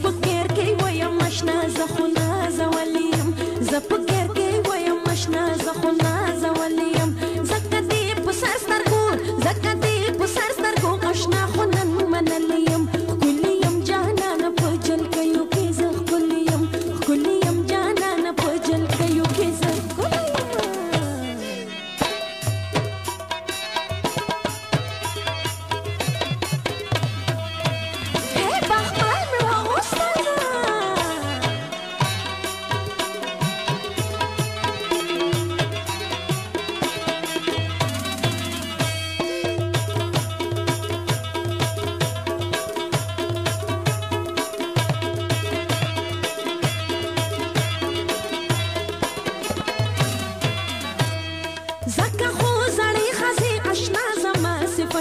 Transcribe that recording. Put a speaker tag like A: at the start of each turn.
A: زپګر کې وایم مشنا زخنا زولیم زپګر کې وایم مشنا زخنا زولیم زکه دې په سر سترګو زکه دې په سر